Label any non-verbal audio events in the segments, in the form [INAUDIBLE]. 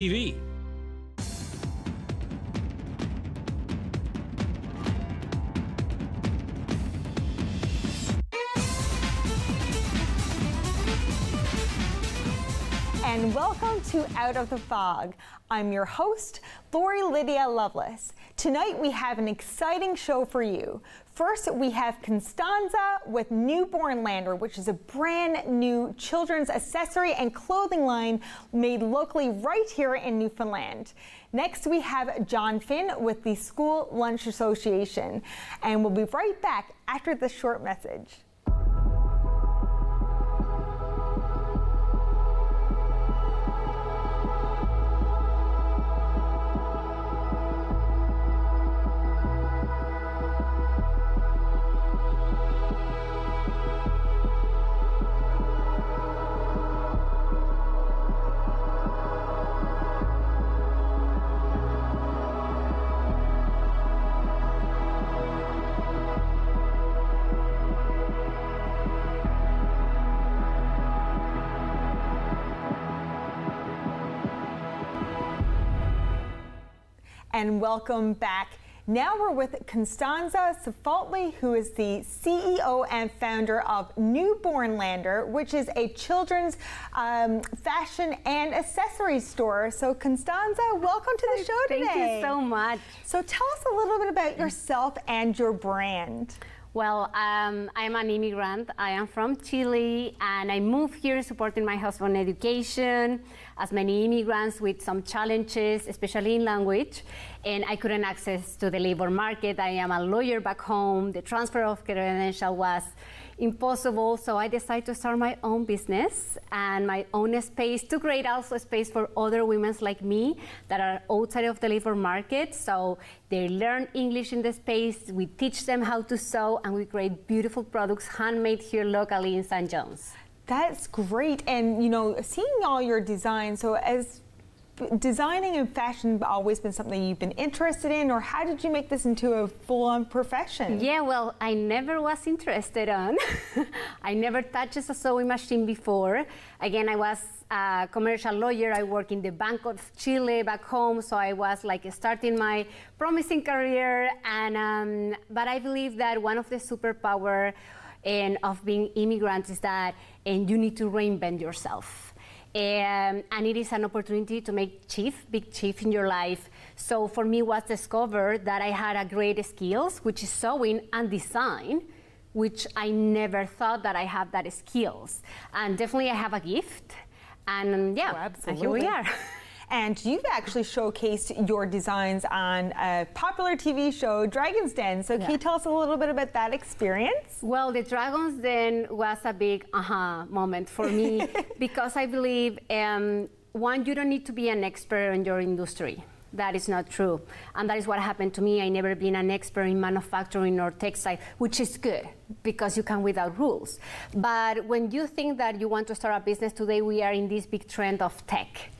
TV. And welcome to Out of the Fog. I'm your host, Lori Lydia Loveless. Tonight we have an exciting show for you. First, we have Constanza with Newbornlander, which is a brand new children's accessory and clothing line made locally right here in Newfoundland. Next, we have John Finn with the School Lunch Association. And we'll be right back after this short message. And welcome back. Now we're with Constanza Safatle, who is the CEO and founder of Newbornlander, which is a children's um, fashion and accessory store. So, Constanza, welcome to the show today. Thank you so much. So, tell us a little bit about yourself and your brand. Well, um, I'm an immigrant. I am from Chile, and I moved here supporting my husband' education, as many immigrants with some challenges, especially in language. And I couldn't access to the labor market. I am a lawyer back home. The transfer of credential was impossible. So I decided to start my own business and my own space to create also space for other women like me that are outside of the labor market. So they learn English in the space. We teach them how to sew and we create beautiful products handmade here locally in St. John's. That's great. And you know, seeing all your designs, so as designing and fashion always been something you've been interested in, or how did you make this into a full-on profession? Yeah, well, I never was interested on. [LAUGHS] I never touched a sewing machine before. Again, I was a commercial lawyer. I work in the Bank of Chile back home, so I was like starting my promising career. And um, but I believe that one of the superpower and of being immigrants is that and you need to reinvent yourself um, and it is an opportunity to make chief, big chief in your life. So for me, was discovered that I had a great skills, which is sewing and design, which I never thought that I have that skills. And definitely, I have a gift. And yeah, oh, here we are. [LAUGHS] And you've actually showcased your designs on a popular TV show, Dragon's Den. So, yeah. can you tell us a little bit about that experience? Well, the Dragon's Den was a big aha moment for me [LAUGHS] because I believe, um, one, you don't need to be an expert in your industry. That is not true. And that is what happened to me. I never been an expert in manufacturing or textile, which is good because you can without rules. But when you think that you want to start a business today, we are in this big trend of tech.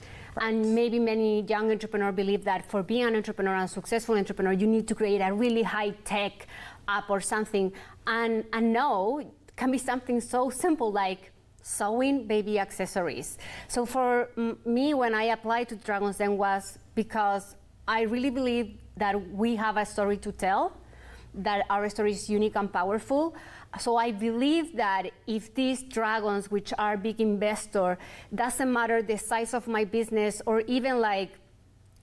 And maybe many young entrepreneurs believe that for being an entrepreneur and successful entrepreneur, you need to create a really high tech app or something. And, and no, it can be something so simple like sewing baby accessories. So for me, when I applied to Dragons Den was because I really believe that we have a story to tell, that our story is unique and powerful. So I believe that if these dragons, which are big investor, doesn't matter the size of my business or even like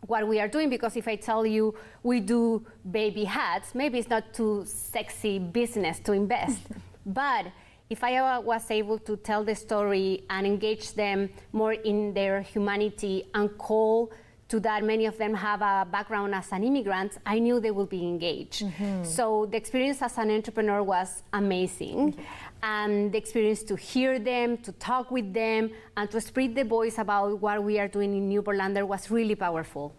what we are doing, because if I tell you we do baby hats, maybe it's not too sexy business to invest. [LAUGHS] but if I was able to tell the story and engage them more in their humanity and call to that many of them have a background as an immigrant, I knew they would be engaged. Mm-hmm. So the experience as an entrepreneur was amazing. And the experience to hear them, to talk with them, and to spread the voice about what we are doing in Newbornlander was really powerful.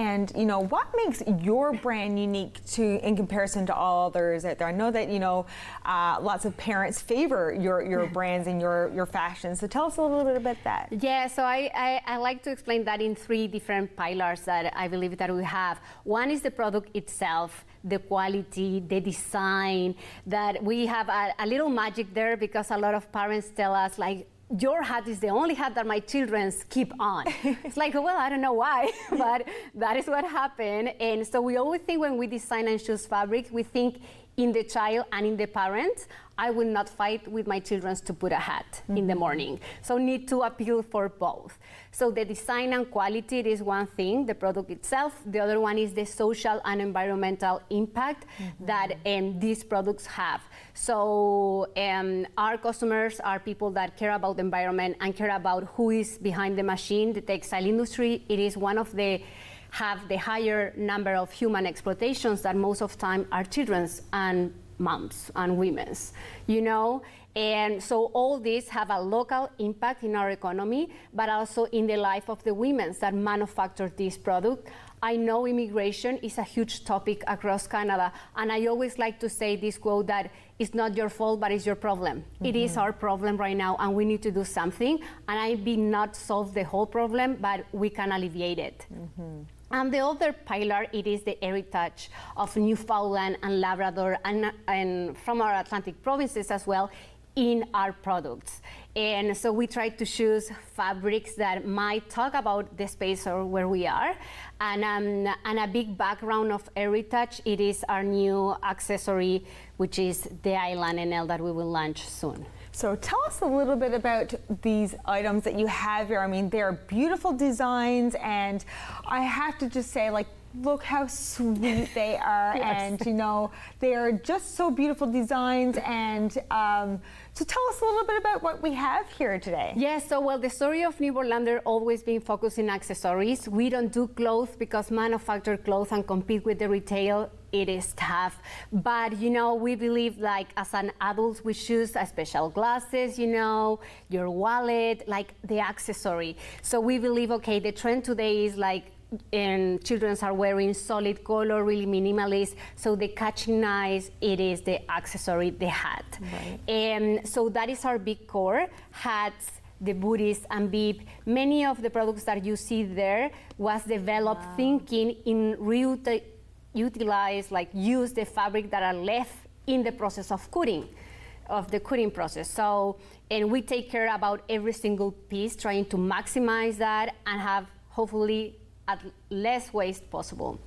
And you know what makes your brand unique to in comparison to all others out there? I know that you know uh, lots of parents favor your your [LAUGHS] brands and your your fashion. So tell us a little bit about that. Yeah, so I, I, I like to explain that in three different pillars that I believe that we have. One is the product itself the quality, the design, that we have a, a, little magic there because a lot of parents tell us like, your hat is the only hat that my children keep on. it's like, well, I don't know why, [LAUGHS] but that is what happened. And so we always think when we design and choose fabric, we think in the child and in the parent. I will not fight with my children to put a hat mm-hmm. in the mm-hmm. morning. So need to appeal for both. So the design and quality is one thing, the product itself. The other one is the social and environmental impact mm-hmm. that um, these products have. So um, our customers are people that care about the environment and care about who is behind the machine. The textile industry, it is one of the have the higher number of human exploitations that most of time are children's and moms and women's, you know? And so all these have a local impact in our economy, but also in the life of the women that manufacture this product. I know immigration is a huge topic across Canada, and I always like to say this quote that it's not your fault, but it's your problem. Mm-hmm. It is mm-hmm. our problem right now, and we need to do something. And I be not solve the whole problem, but we can alleviate it. Mm-hmm. And the other pillar, it is the heritage of Newfoundland and Labrador and, and from our Atlantic provinces as well in our products. And so we try to choose fabrics that might talk about the space or where we are. And, um, and a big background of heritage, it is our new accessory, which is the Island NL that we will launch soon. So tell us a little bit about these items that you have here. I mean, they're beautiful designs, and I have to just say, like, look how sweet [LAUGHS] they are. Yes. and you know they are just so beautiful designs. And um, so tell us a little bit about what we have here today. Yes so well the story of Newbornlander always been focused in accessories. We don't do clothes because manufacture clothes and compete with the retail it is tough. But you know we believe like as an adult we choose a special glasses you know your wallet like the accessory. So we believe okay the trend today is like and children are wearing solid color, really minimalist. So the catching eyes, it is the accessory, the hat. Right. And so that is our big core. Hats, the booties and beep. Many of the products that you see there was developed wow. thinking in reutilize, like use the fabric that are left in the process of cutting of the cutting process. So, and we take care about every single piece, trying to maximize that and have hopefully at less waste possible.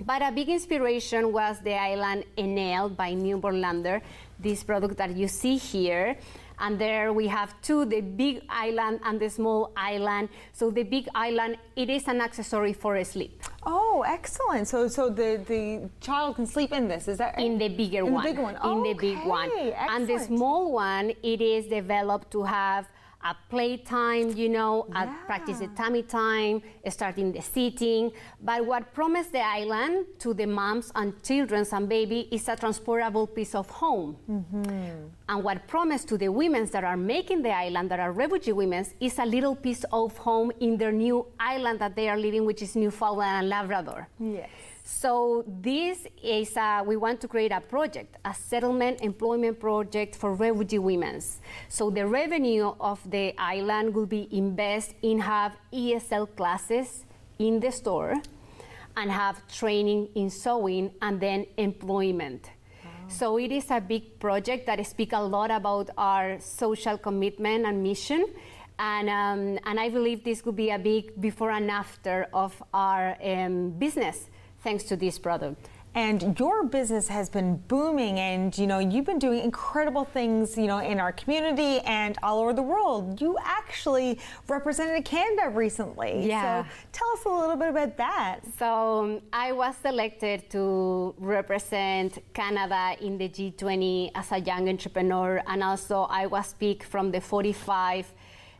But a big inspiration was the island NL by Newbornlander, this product that you see here. And there we have two, the big island and the small island. So the big island, it is an accessory for sleep. Oh, excellent. So so the, the child can sleep in this, is that In the bigger in one. The big one. In okay. the big one. Excellent. And the small one, it is developed to have a playtime, you know, yeah. a practice the tummy time, starting the sitting. But what promised the island to the moms and children and baby is a transportable piece of home. Mm-hmm. And what promised to the women that are making the island, that are refugee women, is a little piece of home in their new island that they are living, which is Newfoundland and Labrador. Yes. So this is, a, we want to create a project, a settlement employment project for refugee women. So the revenue of the island will be invested in have ESL classes in the store and have training in sewing and then employment. So it is a big project that speaks a lot about our social commitment and mission. And, um, and I believe this could be a big before and after of our um, business thanks to this product. And your business has been booming, and you know you've been doing incredible things, you know, in our community and all over the world. You actually represented Canada recently. Yeah. So tell us a little bit about that. So um, I was selected to represent Canada in the G20 as a young entrepreneur, and also I was picked from the 45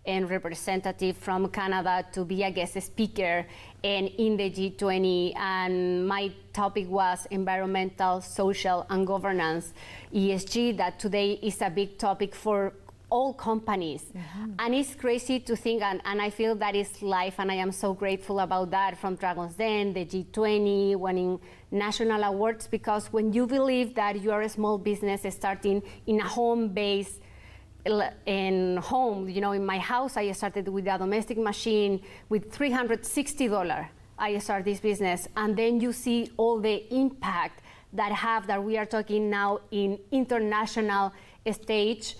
and representative from Canada to be a guest speaker and in the G20. And my topic was environmental, social, and governance, ESG, that today is a big topic for all companies. Mm-hmm. And it's crazy to think, and, and, I feel that is life, and I am so grateful about that from Dragon's Den, the G20, winning national awards, because when you believe that you are a small business starting in a home base in home, you know, in my house, I started with a domestic machine with $360. I started this business, and then you see all the impact that have that we are talking now in international stage.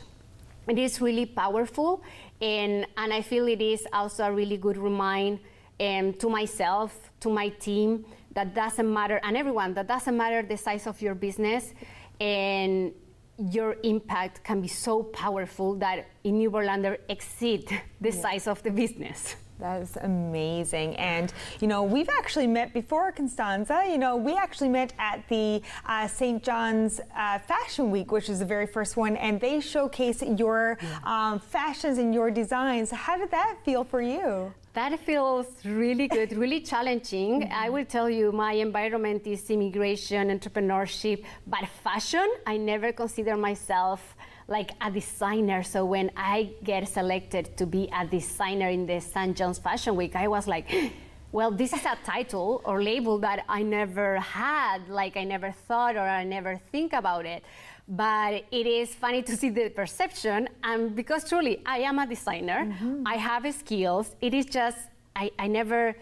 It is really powerful, And, and I feel it is also a really good reminder um, to myself, to my team, that doesn't matter, and everyone, that doesn't matter the size of your business, and your impact can be so powerful that in Newbornlander exceed the yeah. size of the business. That is amazing. And, you know, we've actually met before, Constanza. You know, we actually met at the uh, St. John's uh, Fashion Week, which is the very first one, and they showcase your yeah. um, fashions and your designs. How did that feel for you? That feels really good, really challenging. Mm-hmm. I will tell you, my environment is immigration, entrepreneurship, but fashion, I never consider myself like a designer. So when I get selected to be a designer in the St. John's Fashion Week, I was like, [GASPS] well, this is a title or label that I never had, like I never thought or I never think about it. But it is funny to see the perception, and because truly I am a designer, mm-hmm. I have skills. It is just I, I never.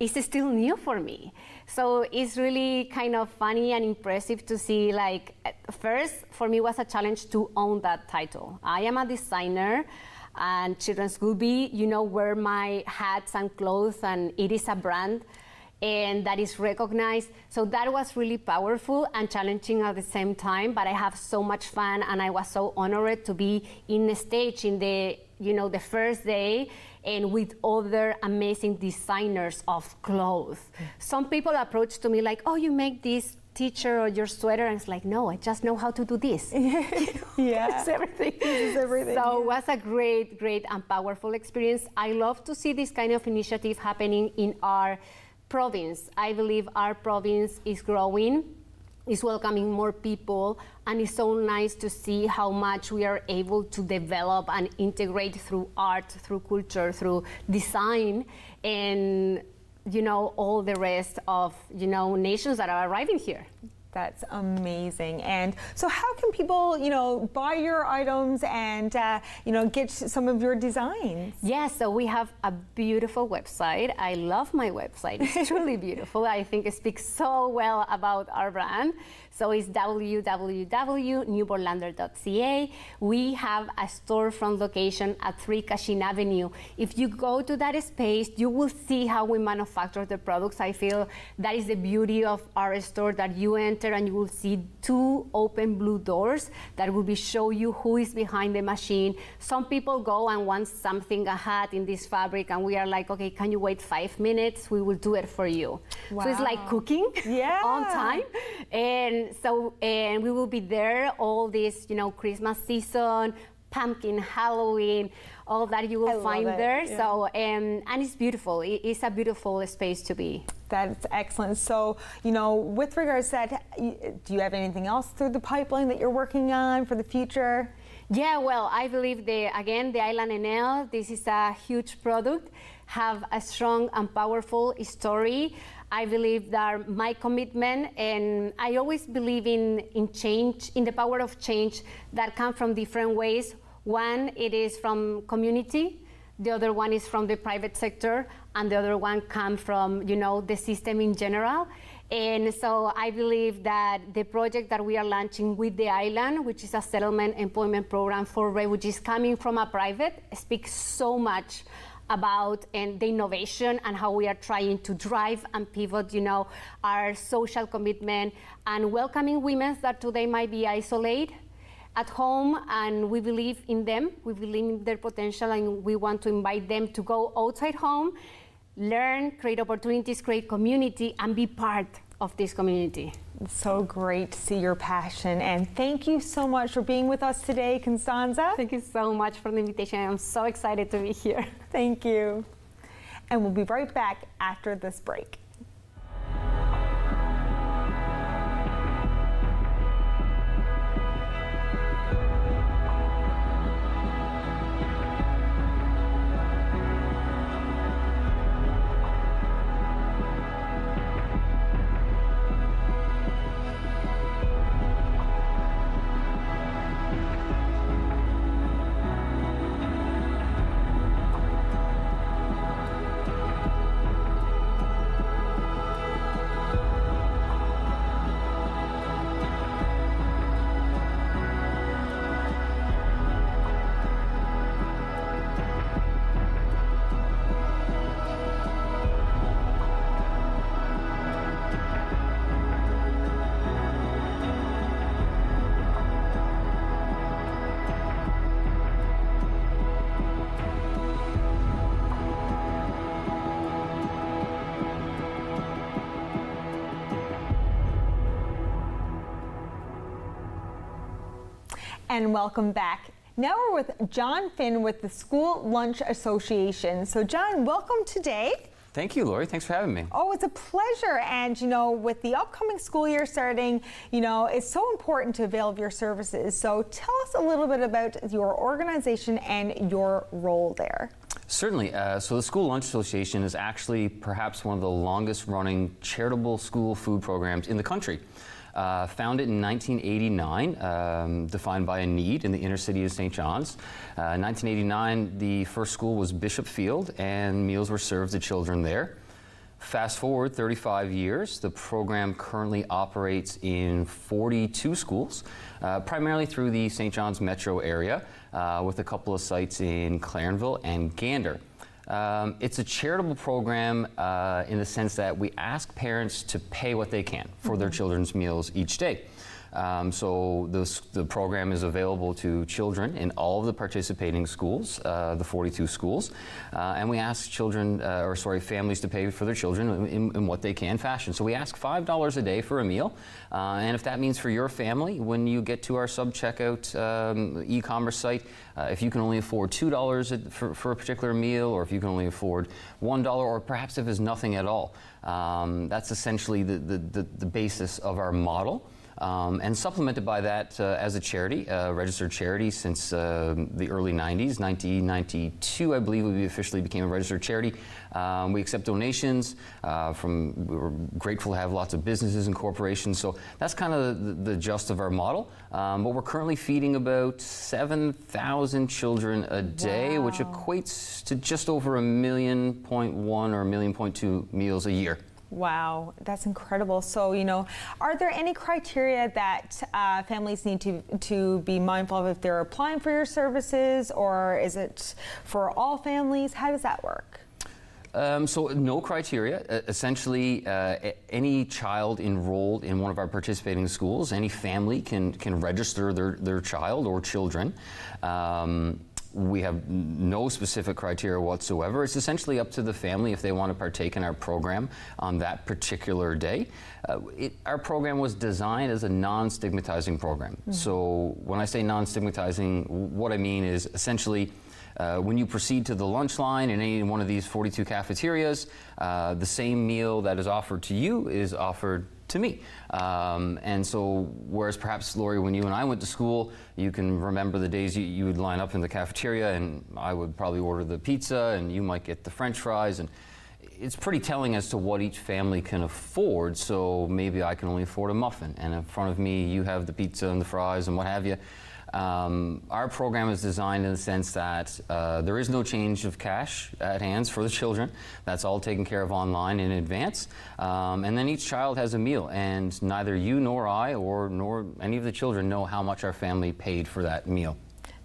It's still new for me. So it's really kind of funny and impressive to see like first for me was a challenge to own that title. I am a designer and Children's Goodby, you know, wear my hats and clothes and it is a brand and that is recognized. So that was really powerful and challenging at the same time, but I have so much fun and I was so honored to be in the stage in the, you know, the first day and with other amazing designers of clothes. Some people approach to me like, oh, you make this teacher or your sweater and it's like no i just know how to do this. [LAUGHS] Yeah. It's everything. It's everything. So it was a great great and powerful experience. I love to see this kind of initiative happening in our province. I believe our province is growing is welcoming more people and it's so nice to see how much we are able to develop and integrate through art through culture through design and you know all the rest of you know nations that are arriving here that's amazing. And so, how can people, you know, buy your items and, uh, you know, get some of your designs? Yeah, so we have a beautiful website. I love my website. It's [LAUGHS] truly beautiful. I think it speaks so well about our brand. So it's www.newbornlander.ca. We have a storefront location at 3 Cashin Avenue. If you go to that space, you will see how we manufacture the products. I feel that is the beauty of our store that you enter and you will see two open blue doors that will be show you who is behind the machine. Some people go and want something, a hat in this fabric, and we are like, okay, can you wait five minutes? We will do it for you. Wow. So it's like cooking yeah. [LAUGHS] on time. And so and we will be there all this, you know, Christmas season, pumpkin, Halloween, all that you will I find there. Yeah. So and and it's beautiful. It's a beautiful space to be. That's excellent. So, you know, with regards to that, do you have anything else through the pipeline that you're working on for the future? Yeah, well, I believe the again the Island NL. This is a huge product, have a strong and powerful story. I believe that my commitment, and I always believe in, in change, in the power of change that come from different ways. One, it is from community. The other one is from the private sector, and the other one comes from, you know, the system in general. And so I believe that the project that we are launching with the island, which is a settlement employment program for refugees coming from a private, speaks so much about and the innovation and how we are trying to drive and pivot, you know, our social commitment and welcoming women that today might be isolated at home. And we believe in them, we believe in their potential and we want to invite them to go outside home, learn, create opportunities, create community and be part of this community. It's so great to see your passion and thank you so much for being with us today, Constanza. Thank you so much for the invitation. I'm so excited to be here. Thank you. And we'll be right back after this break. And welcome back. Now we're with John Finn with the School Lunch Association. So, John, welcome today. Thank you, Lori. Thanks for having me. Oh, it's a pleasure. And, you know, with the upcoming school year starting, you know, it's so important to avail of your services. So tell us a little bit about your organization and your role there. Certainly. Uh, so the School Lunch Association is actually perhaps one of the longest running charitable school food programs in the country. Uh, founded in 1989, um, defined by a need in the inner city of St. John's. Uh, in 1989, the first school was Bishop Feild, and meals were served to children there. Fast forward 35 years, the program currently operates in 42 schools, uh, primarily through the St. John's metro area, uh, with a couple of sites in Clarenville and Gander. Um, it's a charitable program uh, in the sense that we ask parents to pay what they can for mm-hmm. their children's meals each day. Um, so this, the program is available to children in all of the participating schools, uh, the 42 schools, uh, and we ask children, uh, or sorry, families to pay for their children in, in, what they can fashion. So we ask $5 a day for a meal, uh, and if that means for your family, when you get to our sub-checkout um, e-commerce site, uh, if you can only afford $2 for, for, a particular meal, or if you can only afford $1, or perhaps if it's nothing at all, um, that's essentially the, the, the, the basis of our model. Um, and supplemented by that uh, as a charity, uh, registered charity since uh, the early 90s. 1992, I believe, we officially became a registered charity. Um, we accept donations uh, from, we're grateful to have lots of businesses and corporations. So that's kind of the, the, gist of our model. Um, but we're currently feeding about 7,000 children a day, wow. which equates to just over a million point one or a million point two meals a year. Wow, that's incredible. So, you know, are there any criteria that uh, families need to, to be mindful of if they're applying for your services, or is it for all families? How does that work? Um, so no criteria. Uh, essentially, uh, any child enrolled in one of our participating schools, any family can can register their their child or children. Um, we have no specific criteria whatsoever. It's essentially up to the family if they want to partake in our program on that particular day. Uh, it, our program was designed as a non-stigmatizing program. Mm-hmm. So when I say non-stigmatizing, what I mean is essentially uh, when you proceed to the lunch line in any one of these 42 cafeterias, uh, the same meal that is offered to you is offered to me. Um, and so, whereas perhaps, Lori, when you and I went to school, you can remember the days you, you, would line up in the cafeteria and I would probably order the pizza and you might get the french fries. And it's pretty telling as to what each family can afford. So maybe I can only afford a muffin. And in front of me, you have the pizza and the fries and what have you. Um, our program is designed in the sense that uh, there is no change of cash at hands for the children. That's all taken care of online in advance. Um, and then each child has a meal, and neither you nor I or nor any of the children know how much our family paid for that meal.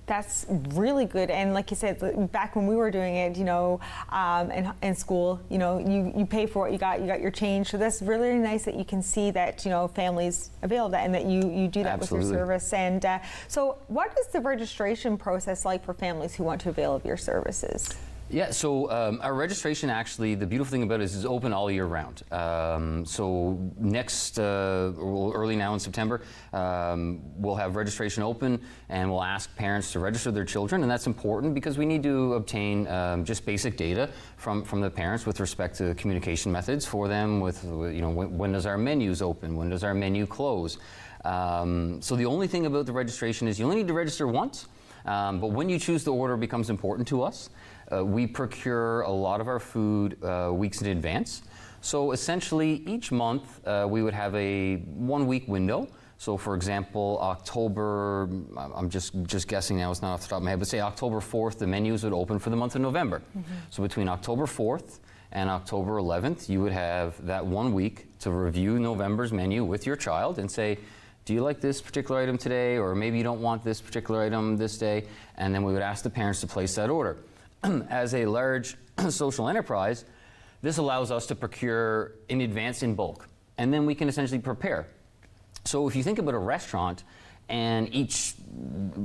That's really good. And like you said, back when we were doing it, you know, um, in, in school, you know, you, you pay for what you got, you got your change. So that's really nice that you can see that, you know, families avail that and that you, you do that Absolutely. with your service. And uh, so what is the registration process like for families who want to avail of your services? Yeah, so um, our registration actually, the beautiful thing about it is it's open all year round. Um, so next, uh, early now in September, um, we'll have registration open and we'll ask parents to register their children. And that's important because we need to obtain um, just basic data from, from the parents with respect to communication methods for them with, you know, when, when does our menus open? When does our menu close? Um, so the only thing about the registration is you only need to register once. Um, but when you choose the order becomes important to us. Uh, we procure a lot of our food uh, weeks in advance. So essentially, each month uh, we would have a one week window. So, for example, October, I'm just, just guessing now, it's not off the top of my head, but say October 4th, the menus would open for the month of November. Mm-hmm. So, between October 4th and October 11th, you would have that one week to review November's menu with your child and say, do you like this particular item today? Or maybe you don't want this particular item this day. And then we would ask the parents to place that order. [CLEARS THROAT] as a large [CLEARS THROAT] social enterprise, this allows us to procure in advance in bulk. And then we can essentially prepare. So if you think about a restaurant, and each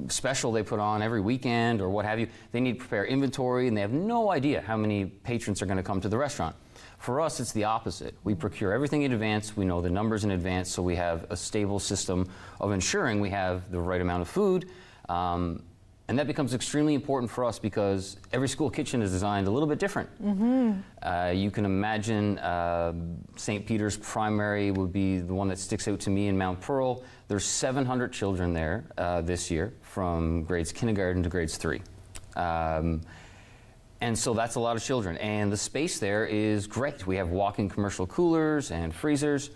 special they put on every weekend or what have you, they need to prepare inventory and they have no idea how many patrons are going to come to the restaurant. For us, it's the opposite. We procure everything in advance, we know the numbers in advance, so we have a stable system of ensuring we have the right amount of food. Um, and that becomes extremely important for us because every school kitchen is designed a little bit different. Mm-hmm. Uh, you can imagine uh, St. Peter's Primary would be the one that sticks out to me in Mount Pearl. There's 700 children there uh, this year from grades kindergarten to grades three. Um, and so that's a lot of children. And the space there is great. We have walk-in commercial coolers and freezers.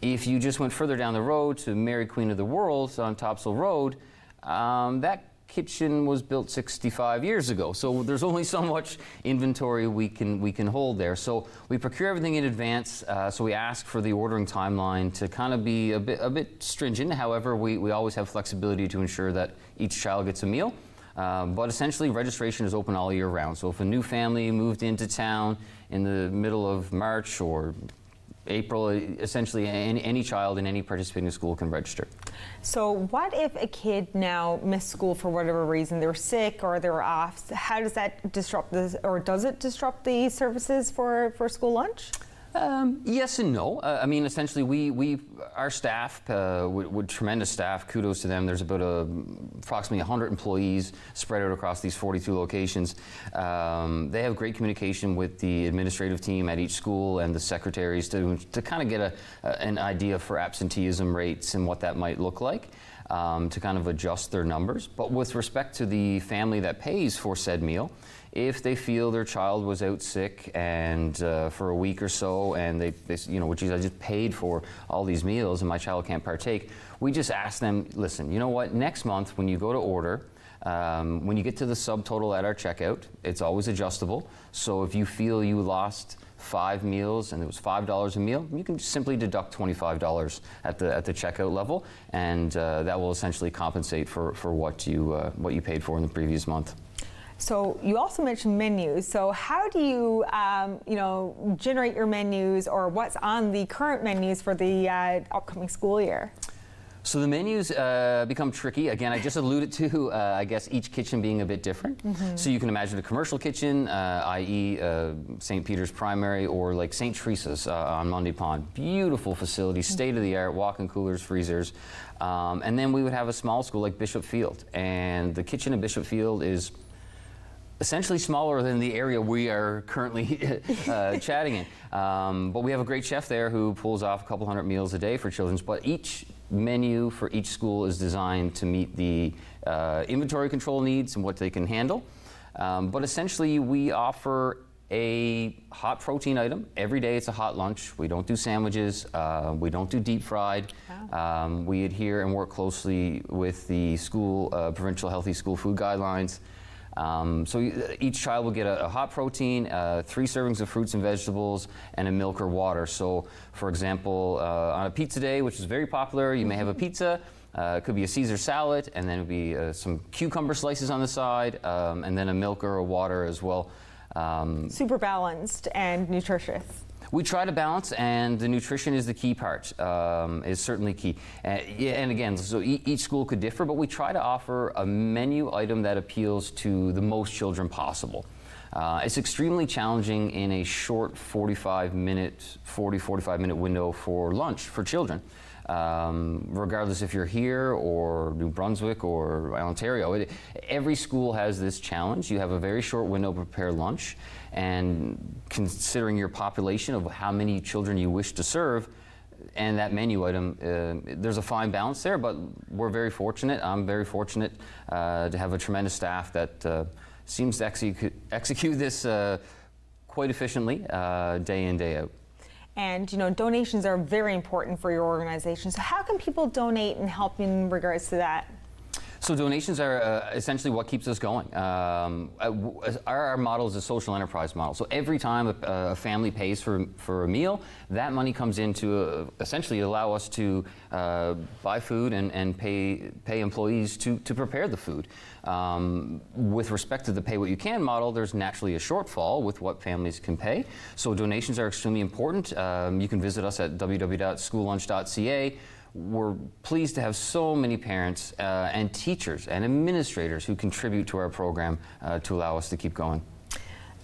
If you just went further down the road to Mary Queen of the World on Topsail Road, um, that kitchen was built 65 years ago, so there's only so much inventory we can we can hold there. So we procure everything in advance. Uh, so we ask for the ordering timeline to kind of be a bit a bit stringent. However, we, we always have flexibility to ensure that each child gets a meal. Um, but essentially, registration is open all year round. So if a new family moved into town in the middle of March or April, essentially any, any, child in any participating school can register. So, what if a kid now missed school for whatever reason? They're sick or they're off. How does that disrupt this, or does it disrupt the services for, for school lunch? Um, yes and no. Uh, I mean, essentially, we, we our staff, uh, with, tremendous staff, kudos to them. There's about a, approximately 100 employees spread out across these 42 locations. Um, they have great communication with the administrative team at each school and the secretaries to, to kind of get a, a, an idea for absenteeism rates and what that might look like. Um, to kind of adjust their numbers. But with respect to the family that pays for said meal, if they feel their child was out sick and uh, for a week or so and they, they you know, which is I just paid for all these meals and my child can't partake, we just ask them, listen, you know what, next month when you go to order, um, when you get to the subtotal at our checkout, it's always adjustable. So if you feel you lost five meals and it was $5 a meal, you can simply deduct $25 at the, at the checkout level, and uh, that will essentially compensate for, for what, you, uh, what you paid for in the previous month. So you also mentioned menus. So how do you, um, you know, generate your menus, or what's on the current menus for the uh, upcoming school year? So the menus uh, become tricky. Again, I just [LAUGHS] alluded to, uh, I guess, each kitchen being a bit different. Mm -hmm. So you can imagine a commercial kitchen, uh, i.e. Uh, St. Peter's Primary or like St. Teresa's uh, on Mundy Pond. Beautiful facility, mm-hmm. state-of-the-art, walk-in coolers, freezers. Um, and then we would have a small school like Bishop Feild. And the kitchen at Bishop Feild is essentially smaller than the area we are currently [LAUGHS] uh, chatting in. Um, but we have a great chef there who pulls off a couple hundred meals a day for children. But each menu for each school is designed to meet the uh, inventory control needs and what they can handle. Um, but essentially, we offer a hot protein item. Every day it's a hot lunch. We don't do sandwiches. Uh, we don't do deep fried. Wow. Um, we adhere and work closely with the school, uh, provincial healthy school food guidelines. Um, so each child will get a, a hot protein, uh, three servings of fruits and vegetables, and a milk or water. So, for example, uh, on a pizza day, which is very popular, you may have a pizza. Uh, it could be a Caesar salad, and then it would be uh, some cucumber slices on the side, um, and then a milk or a water as well. Um, Super balanced and nutritious. We try to balance, and the nutrition is the key part. Um, is certainly key. Uh, yeah, and again, so e each school could differ, but we try to offer a menu item that appeals to the most children possible. Uh, it's extremely challenging in a short 45 minute, 40, 45 minute window for lunch for children. Um, regardless if you're here or New Brunswick or Ontario, it, every school has this challenge. You have a very short window to prepare lunch, and considering your population of how many children you wish to serve, and that menu item, uh, there's a fine balance there, but we're very fortunate. I'm very fortunate uh, to have a tremendous staff that uh, seems to execute, execute this uh, quite efficiently uh, day in, day out. And you know, donations are very important for your organization. So how can people donate and help in regards to that? So donations are uh, essentially what keeps us going. Um, uh, our, our, model is a social enterprise model. So every time a, a family pays for, for a meal, that money comes in to uh, essentially allow us to uh, buy food and, and pay, pay employees to, to prepare the food. Um, with respect to the pay what you can model, there's naturally a shortfall with what families can pay. So donations are extremely important. Um, you can visit us at www.schoollunch.ca we're pleased to have so many parents uh, and teachers and administrators who contribute to our program uh, to allow us to keep going.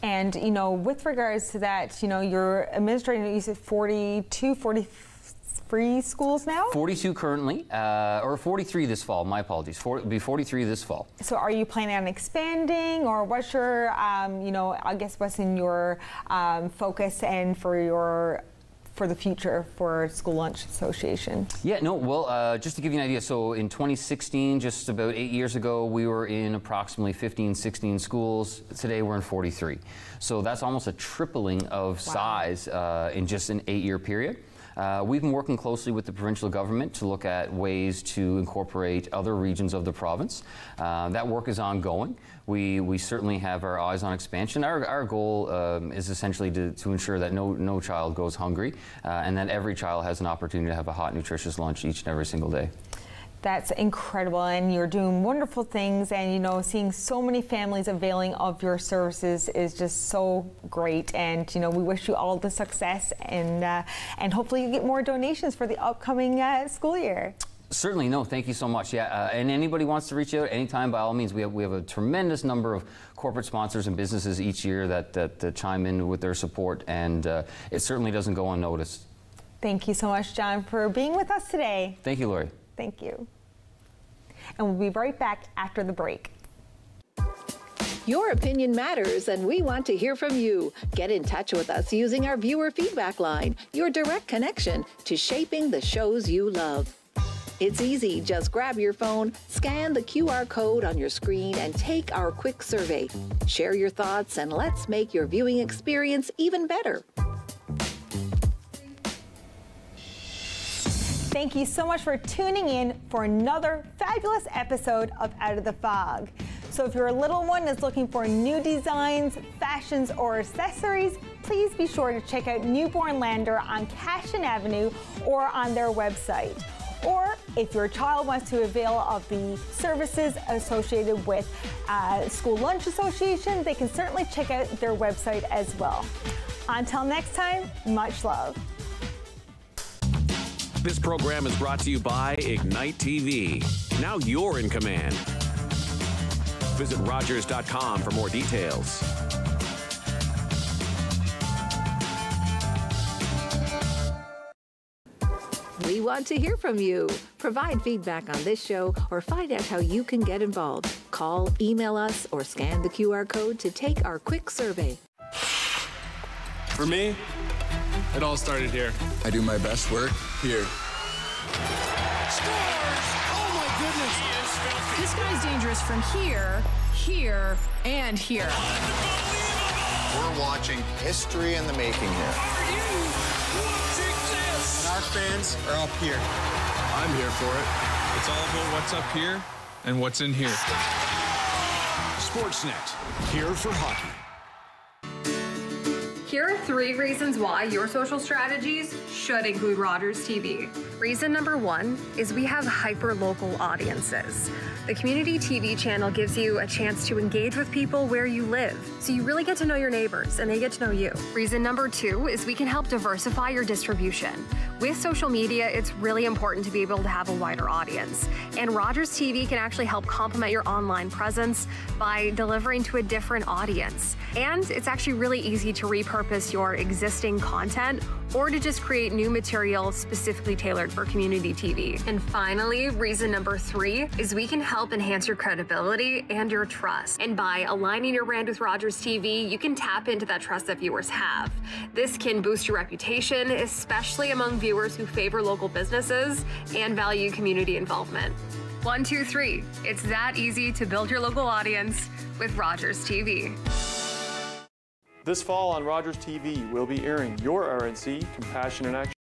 And, you know, with regards to that, you know, you're administrating, you said 42, 43 schools now? 42 currently, uh, or 43 this fall, my apologies. For, it'll be 43 this fall. So are you planning on expanding or what's your, um, you know, I guess what's in your um, focus and for your for the future for School Lunch Association? Yeah, no, well, uh, just to give you an idea, so in 2016, just about eight years ago, we were in approximately 15, 16 schools. Today we're in 43. So that's almost a tripling of wow. size uh, in just an eight year period. Uh, we've been working closely with the provincial government to look at ways to incorporate other regions of the province. Uh, that work is ongoing. We, we certainly have our eyes on expansion. Our, our goal um, is essentially to, to ensure that no, no child goes hungry uh, and that every child has an opportunity to have a hot, nutritious lunch each and every single day that's incredible and you're doing wonderful things and you know seeing so many families availing of your services is just so great and you know we wish you all the success and uh, and hopefully you get more donations for the upcoming uh, school year Certainly, no, thank you so much. Yeah, uh, and anybody wants to reach out anytime, by all means, we have, we have a tremendous number of corporate sponsors and businesses each year that, that, that chime in with their support, and uh, it certainly doesn't go unnoticed. Thank you so much, John, for being with us today. Thank you, Lori. Thank you. And we'll be right back after the break. Your opinion matters, and we want to hear from you. Get in touch with us using our viewer feedback line, your direct connection to shaping the shows you love. It's easy. Just grab your phone, scan the QR code on your screen, and take our quick survey. Share your thoughts, and let's make your viewing experience even better. Thank you so much for tuning in for another fabulous episode of Out of the Fog. So if your little one is looking for new designs, fashions, or accessories, please be sure to check out Newbornlander on Cashin Avenue or on their website. Or if your child wants to avail of the services associated with uh, School Lunch Association, they can certainly check out their website as well. Until next time, much love. This program is brought to you by Ignite TV. Now you're in command. Visit Rogers.com for more details. We want to hear from you. Provide feedback on this show or find out how you can get involved. Call, email us, or scan the QR code to take our quick survey. For me, it all started here. I do my best work here. Scores! Oh my goodness! This guy's dangerous from here, here, and here. We're watching history in the making here. Are you watching this? And our fans are up here. I'm here for it. It's all about what's up here and what's in here. Sportsnet, here for hockey. Here are three reasons why your social strategies should include Rogers TV. Reason number one is we have hyper local audiences. The community TV channel gives you a chance to engage with people where you live, so you really get to know your neighbors and they get to know you. Reason number two is we can help diversify your distribution. With social media, it's really important to be able to have a wider audience, and Rogers TV can actually help complement your online presence by delivering to a different audience. And it's actually really easy to repurpose your existing content or to just create new material specifically tailored for community TV. And finally, reason number three is we can help enhance your credibility and your trust. And by aligning your brand with Rogers TV, you can tap into that trust that viewers have. This can boost your reputation, especially among viewers who favor local businesses and value community involvement. One, two, three. It's that easy to build your local audience with Rogers TV. This fall on Rogers TV, we'll be airing your RNC Compassion in Action.